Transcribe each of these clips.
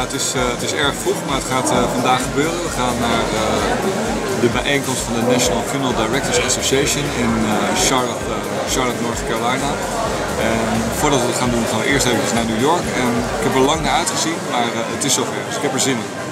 het is, uh, het is erg vroeg, maar het gaat uh, vandaag gebeuren. We gaan naar uh, de bijeenkomst van de National Funeral Directors Association in Charlotte, Charlotte, North Carolina. En voordat we het gaan doen, gaan we eerst even naar New York. En ik heb er lang naar uitgezien, maar het is zover, dus ik heb er zin in.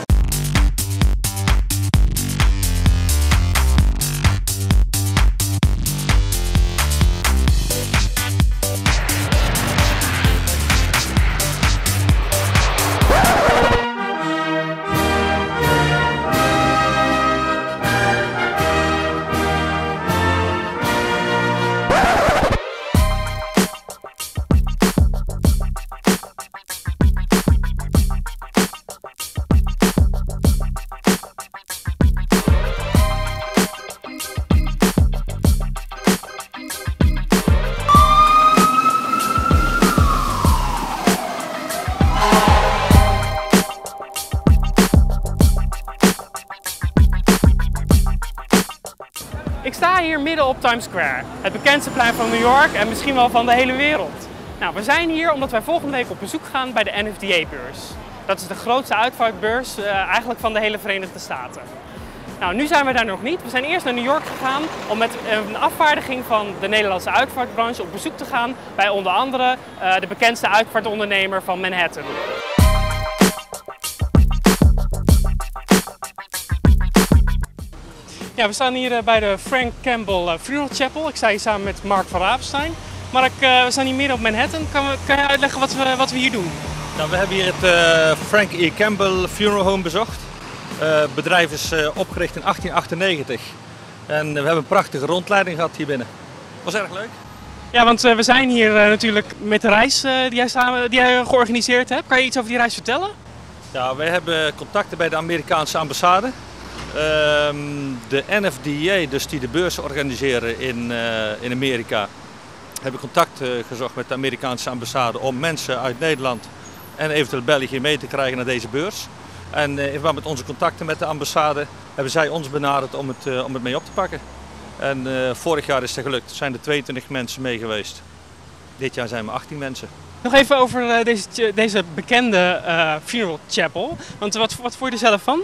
Times Square, het bekendste plein van New York en misschien wel van de hele wereld. Nou, we zijn hier omdat wij volgende week op bezoek gaan bij de NFDA-beurs. Dat is de grootste uitvaartbeurs uh, eigenlijk van de hele Verenigde Staten. Nou, nu zijn we daar nog niet. We zijn eerst naar New York gegaan om met een afvaardiging van de Nederlandse uitvaartbranche op bezoek te gaan bij onder andere uh, de bekendste uitvaartondernemer van Manhattan. Ja, we staan hier bij de Frank Campbell Funeral Chapel. Ik sta hier samen met Mark van Ravenstein. Mark, we staan hier midden op Manhattan. Kan, we, kan je uitleggen wat we, wat we hier doen? Nou, we hebben hier het uh, Frank E. Campbell Funeral Home bezocht. Uh, het bedrijf is uh, opgericht in 1898. En we hebben een prachtige rondleiding gehad hier binnen. Was erg leuk. Ja, want we zijn hier natuurlijk met de reis die, jij samen, die jij georganiseerd hebt. Kan je iets over die reis vertellen? Ja, wij hebben contacten bij de Amerikaanse ambassade. Ehm, de NFDA, dus die de beurs organiseren in, uh, in Amerika, hebben contact uh, gezocht met de Amerikaanse ambassade om mensen uit Nederland en eventueel België mee te krijgen naar deze beurs. En uh, in verband met onze contacten met de ambassade hebben zij ons benaderd om het, om het mee op te pakken. En vorig jaar is het gelukt. Er zijn er 22 mensen mee geweest. Dit jaar zijn we 18 mensen. Nog even over deze, deze bekende funeral chapel. Want wat, wat vond je er zelf van?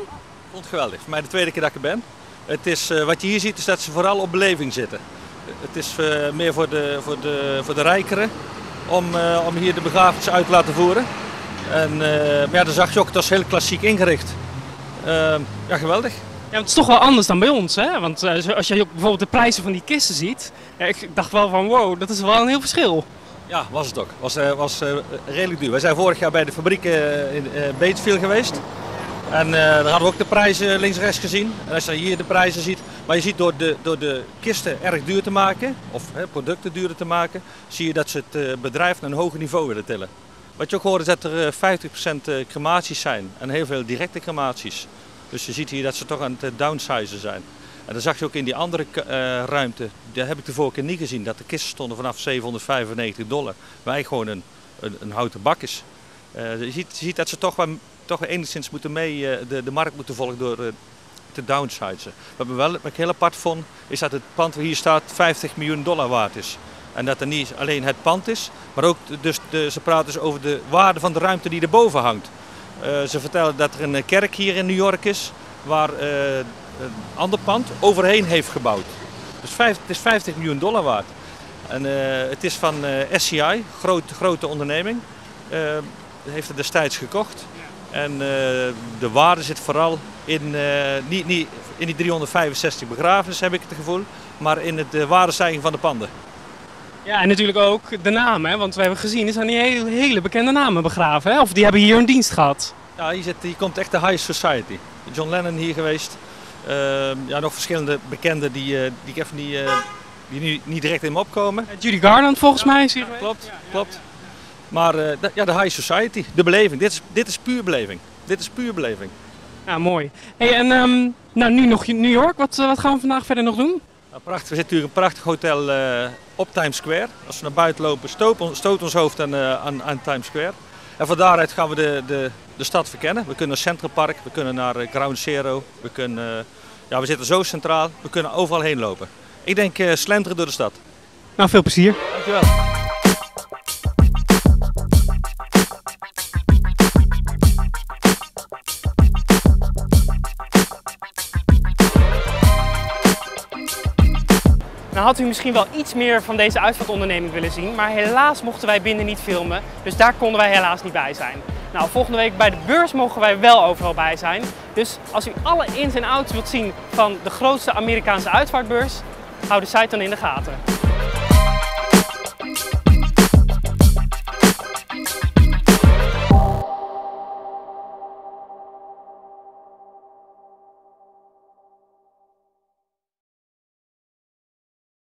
Ik vond het geweldig. Voor mij de tweede keer dat ik er ben. Het is, uh, wat je hier ziet is dat ze vooral op beleving zitten. Het is uh, meer voor de, voor, de, voor de rijkeren om, uh, om hier de begrafenis uit te laten voeren. En maar ja, dan zag je ook, dat is heel klassiek ingericht. ja, geweldig. Ja, het is toch wel anders dan bij ons, hè? Want als je ook bijvoorbeeld de prijzen van die kisten ziet, ik dacht wel van wow, dat is wel een heel verschil. Ja, was het ook. Was, was redelijk duur. Wij zijn vorig jaar bij de fabriek in Batesville geweest. En uh, daar hadden we ook de prijzen links rechts gezien. En als je hier de prijzen ziet, maar je ziet door de, door de kisten erg duur te maken, of hè, producten duurder te maken, zie je dat ze het uh, bedrijf naar een hoger niveau willen tillen. Wat je ook hoort is dat er uh, 50% crematies zijn en heel veel directe crematies. Dus je ziet hier dat ze toch aan het downsizen zijn. En dat zag je ook in die andere ruimte. Daar heb ik de vorige keer niet gezien, dat de kisten stonden vanaf 795 dollar. Wij gewoon een, een, een houten bak is. je, ziet, je ziet dat ze toch wel toch enigszins moeten mee, de, de markt moeten volgen door te downsizen. Wat, we wel, wat ik heel apart vond, is dat het pand waar hier staat 50 miljoen dollar waard is. En dat er niet alleen het pand is, maar ook dus de, ze praten dus over de waarde van de ruimte die erboven hangt. Uh, ze vertellen dat er een kerk hier in New York is, waar uh, een ander pand overheen heeft gebouwd. Dus vijf, het is 50 miljoen dollar waard. En het is van SCI, groot, grote onderneming. heeft het destijds gekocht. En uh, de waarde zit vooral in, uh, niet, niet in die 365 begrafenissen, heb ik het gevoel, maar in het, de waardestijging van de panden. Ja, en natuurlijk ook de namen, hè? want we hebben gezien, er zijn die hele, hele bekende namen begraven, hè? of die hebben hier een dienst gehad. Ja, hier, zit, hier komt echt de high society. John Lennon hier geweest, uh, ja, nog verschillende bekenden die, die ik even niet, die nu niet direct in me opkomen. Judy Garland volgens ja, mij is hier ja, Klopt, ja, klopt. Maar uh, de, ja, de high society, de beleving. Dit is, dit is puur beleving. Dit is puur beleving. Ja, mooi. Hey, en um, nou, nu nog New York. Wat, uh, wat gaan we vandaag verder nog doen? Nou, prachtig. We zitten natuurlijk een prachtig hotel uh, op Times Square. Als we naar buiten lopen, stoot, stoot ons hoofd aan, aan, aan, Times Square. En van daaruit gaan we de, de, de stad verkennen. We kunnen naar Central Park, we kunnen naar Ground Zero. We, kunnen, ja, we zitten zo centraal, we kunnen overal heen lopen. Ik denk slenteren door de stad. Nou, veel plezier. Dankjewel. Dan had u misschien wel iets meer van deze uitvaartonderneming willen zien, maar helaas mochten wij binnen niet filmen, dus daar konden wij helaas niet bij zijn. Nou, volgende week bij de beurs mogen wij wel overal bij zijn. Dus als u alle ins en outs wilt zien van de grootste Amerikaanse uitvaartbeurs, hou de site dan in de gaten.